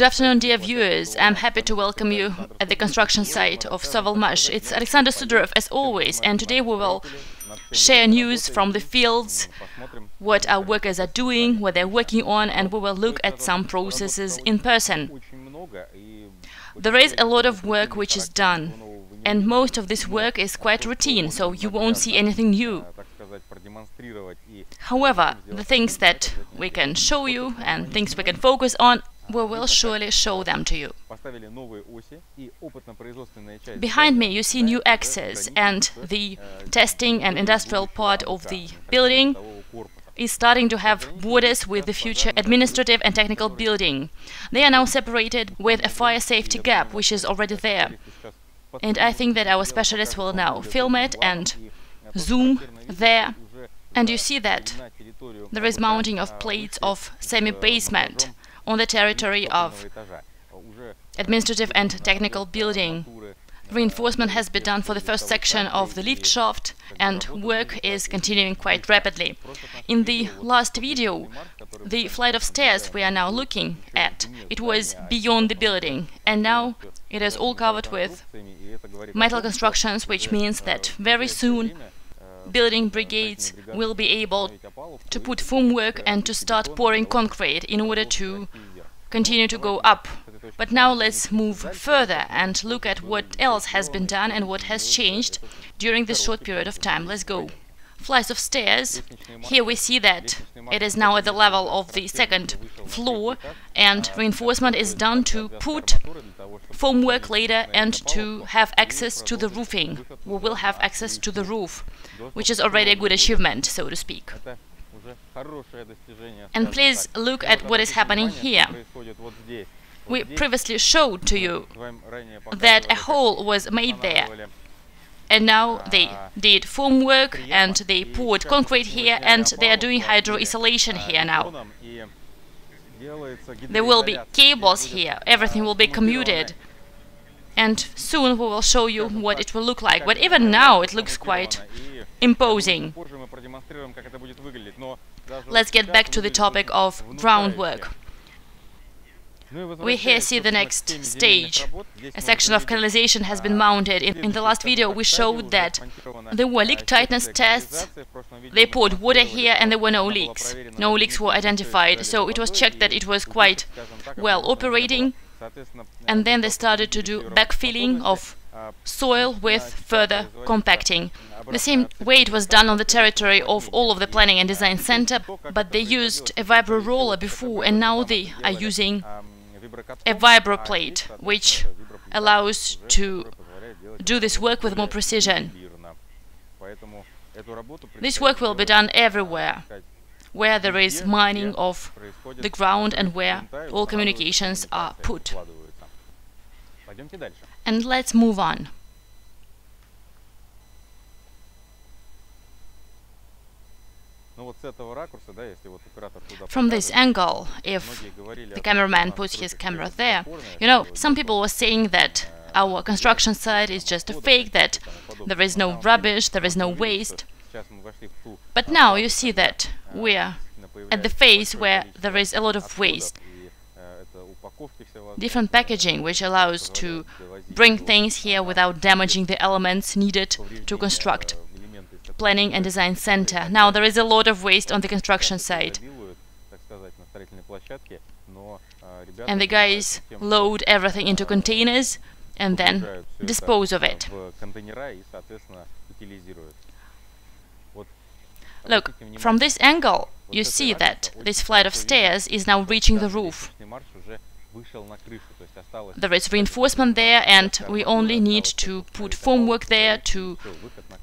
Good afternoon, dear viewers. I'm happy to welcome you at the construction site of Sovelmash. It's Alexander Sudarev, as always, and today we will share news from the fields, what our workers are doing, what they're working on, and we will look at some processes in person. There is a lot of work which is done, and most of this work is quite routine, so you won't see anything new. However, the things that we can show you and things we can focus on, we will surely show them to you. Behind me you see new axes and the testing and industrial part of the building is starting to have borders with the future administrative and technical building. They are now separated with a fire safety gap, which is already there. And I think that our specialists will now film it and zoom there. And you see that there is mounting of plates of semi-basement on the territory of administrative and technical building. Reinforcement has been done for the first section of the lift shaft and work is continuing quite rapidly. In the last video, the flight of stairs we are now looking at, it was beyond the building and now it is all covered with metal constructions, which means that very soon building brigades will be able to put formwork and to start pouring concrete in order to continue to go up but now let's move further and look at what else has been done and what has changed during this short period of time. Let's go. Flights of stairs. Here we see that it is now at the level of the second floor and reinforcement is done to put formwork later and to have access to the roofing. We will have access to the roof, which is already a good achievement, so to speak. And please look at what is happening here we previously showed to you that a hole was made there. And now they did formwork and they poured concrete here and they are doing hydro-isolation here now. There will be cables here, everything will be commuted. And soon we will show you what it will look like. But even now it looks quite imposing. Let's get back to the topic of groundwork. We here see the next stage. A section of canalization has been mounted. In, in, the last video we showed that there were leak tightness tests, they poured water here and there were no leaks. No leaks were identified, so it was checked that it was quite well operating and then they started to do backfilling of soil with further compacting. The same way it was done on the territory of all of the planning and design center, but they used a vibro roller before and now they are using a vibro plate, which allows to do this work with more precision. This work will be done everywhere, where there is mining of the ground and where all communications are put. And let's move on. From this angle, if the cameraman puts his camera there, you know, some people were saying that our construction site is just a fake, that there is no rubbish, there is no waste. But now you see that we're at the phase where there is a lot of waste. Different packaging, which allows to bring things here without damaging the elements needed to construct planning and design center. Now there is a lot of waste on the construction site. And the guys load everything into containers and then dispose of it. Look, from this angle, you see that this flight of stairs is now reaching the roof. There is reinforcement there and we only need to put formwork there to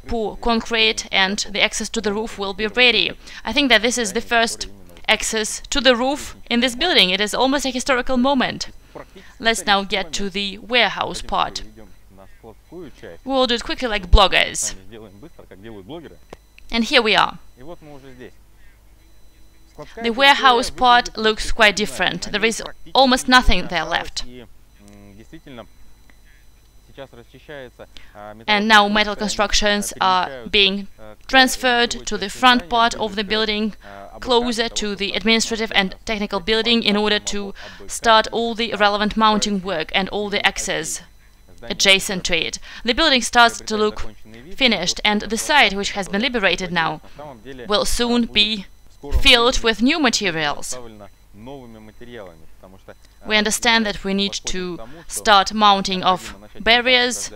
pour concrete and the access to the roof will be ready. I think that this is the first access to the roof in this building. It is almost a historical moment. Let's now get to the warehouse part. We'll do it quickly like bloggers. And here we are. The warehouse part looks quite different. There is almost nothing there left. And now metal constructions are being transferred to the front part of the building closer to the administrative and technical building in order to start all the relevant mounting work and all the access adjacent to it. The building starts to look finished and the site, which has been liberated now, will soon be filled with new materials. We understand that we need to start mounting of barriers,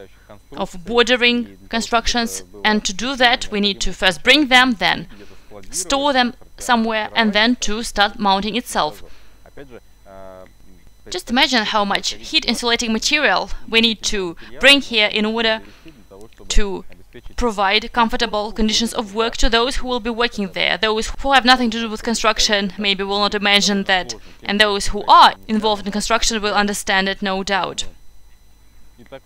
of bordering constructions, and to do that we need to first bring them, then store them somewhere, and then to start mounting itself. Just imagine how much heat insulating material we need to bring here in order to provide comfortable conditions of work to those who will be working there. Those who have nothing to do with construction maybe will not imagine that, and those who are involved in construction will understand it, no doubt.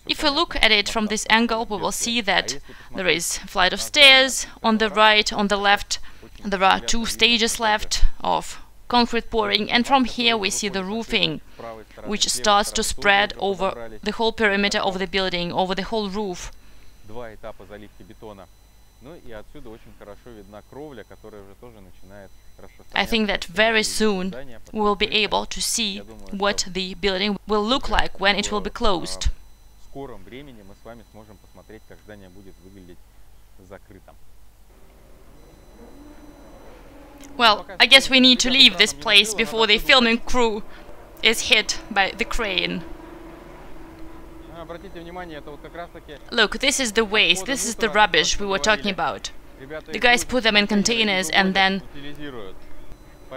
If we look at it from this angle, we will see that there is a flight of stairs on the right, on the left. There are two stages left of concrete pouring, and from here we see the roofing, which starts to spread over the whole perimeter of the building, over the whole roof два этапа заливки бетона. Ну и отсюда очень хорошо видна кровля, которая уже тоже начинает I think that very soon we will be able to see what the building will look like when it will be closed. скором времени мы с вами сможем посмотреть, как здание будет выглядеть закрытым. Well, I guess we need to leave this place before the filming crew is hit by the crane. Look, this is the waste, this is the rubbish we were talking about. The guys put them in containers and then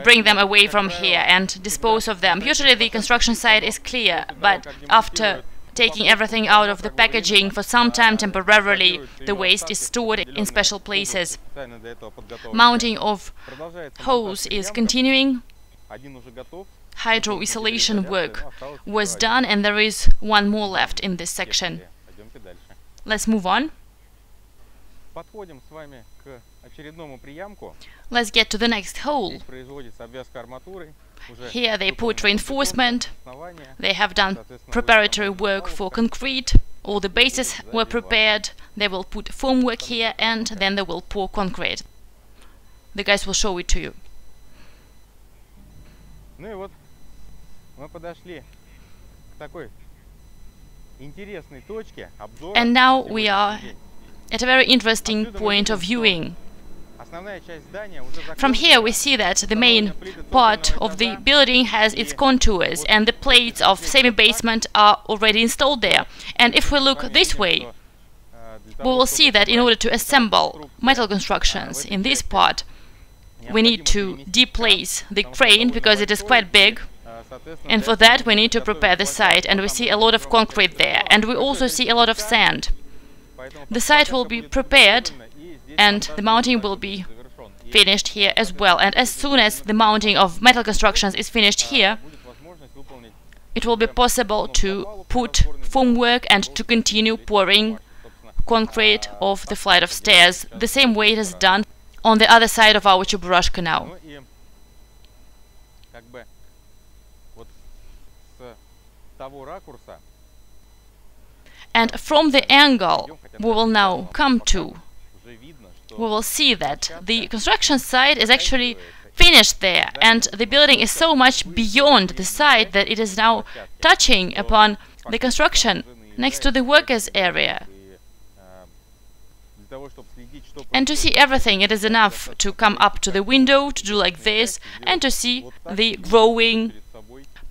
bring them away from here and dispose of them. Usually the construction site is clear, but after taking everything out of the packaging for some time temporarily, the waste is stored in special places. Mounting of hose is continuing hydro-isolation work was done and there is one more left in this section. Let's move on. Let's get to the next hole. Here they put reinforcement, they have done preparatory work for concrete, all the bases were prepared, they will put formwork here and then they will pour concrete. The guys will show it to you. And now we are at a very interesting point of viewing. From here we see that the main part of the building has its contours and the plates of semi-basement are already installed there. And if we look this way, we will see that in order to assemble metal constructions in this part, we need to deplace the crane because it is quite big and for that we need to prepare the site and we see a lot of concrete there and we also see a lot of sand. The site will be prepared and the mounting will be finished here as well and as soon as the mounting of metal constructions is finished here it will be possible to put formwork and to continue pouring concrete of the flight of stairs the same way it is done on the other side of our Cheburashka now. And from the angle we will now come to, we will see that the construction site is actually finished there and the building is so much beyond the site that it is now touching upon the construction next to the workers area. And to see everything, it is enough to come up to the window, to do like this, and to see the growing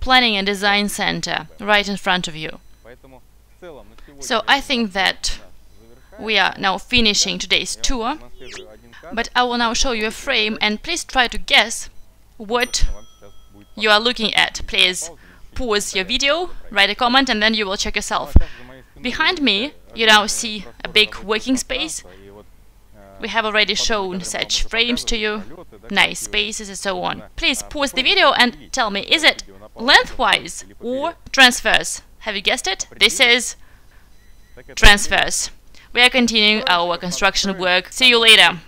planning and design center right in front of you. So I think that we are now finishing today's tour, but I will now show you a frame and please try to guess what you are looking at. Please pause your video, write a comment and then you will check yourself. Behind me you now see a big working space. We have already shown such frames to you, nice spaces and so on. Please pause the video and tell me, is it lengthwise or transverse. Have you guessed it? This is transverse. We are continuing our construction work. See you later.